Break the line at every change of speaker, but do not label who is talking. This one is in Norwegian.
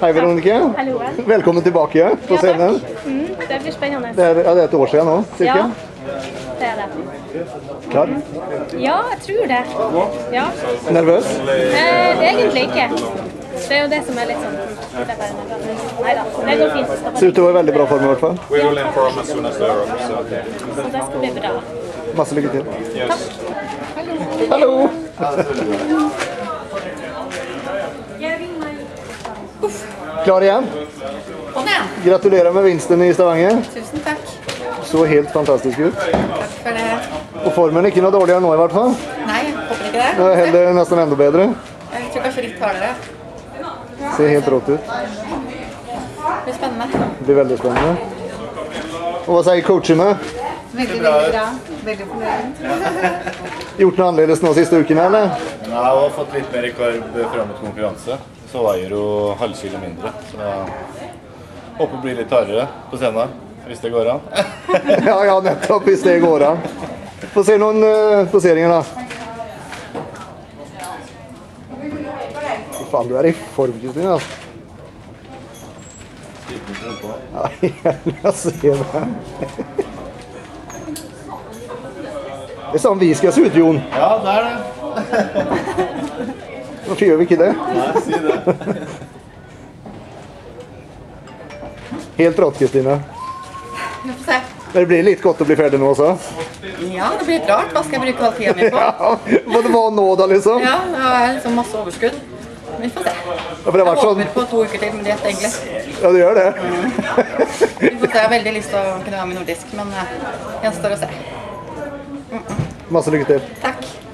Hei, Veronica.
Hallo.
Velkommen tilbake på
Ja,
scenen.
Mm, det blir spennende.
Det er, ja, det er et år siden nå, cirka.
Ja, det er det.
Klar?
Ja, jeg tror det. Ja.
Nervøs?
Eh, egentlig ikke. Det er jo det som er litt sånn nervøs. Neida, det går fint. Det
Ser ut til å være veldig bra form i hvert fall.
So.
Så det skal bli bra.
Masse lykke til.
Yes.
Hallo! Klar igjen?
Kom igjen.
Gratulerer med vinsten i Stavanger.
Tusen takk.
Så helt fantastisk ut.
Takk for det.
Og formen er ikke noe dårligere nå i hvert fall.
Nei, håper ikke det.
Det er heller nesten enda bedre.
Jeg tror kanskje litt hardere.
Ser helt rått ut.
Det blir spennende.
Det blir veldig spennende. Og hva sier coachene?
Veldig, veldig bra. Veldig fornøyd.
Gjort noe annerledes nå siste uken, eller?
Nei, jeg har fått litt mer karb fram mot konkurranse. Så veier hun halvkilo mindre. Så jeg håper det blir litt hardere på scenen, hvis det går an.
Ja, ja, nettopp, hvis det går an. Få se noen uh, poseringer, da. Fy faen, du er i form, Kristin. Altså. Ja, jeg ser det. Det er sånn vi skal se ut, Jon.
Ja, det er det.
Hvorfor gjør vi ikke det?
Nei, si det.
Helt rått, Kristine.
Vi får se.
Men det blir litt godt å bli ferdig nå også.
Ja, det blir litt rart. Hva skal jeg bruke all tida mi på?
Ja, det var nå, da, liksom?
Ja, det er liksom masse overskudd. Vi får se.
Ja, for det
Jeg
sånn
håper på to uker til med diett, egentlig.
Ja, du gjør det.
Se. Jeg har veldig lyst til å kunne være med nordisk, men eh, gjenstår å se.
Masse lykke til.
Takk.